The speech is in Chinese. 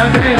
还有这里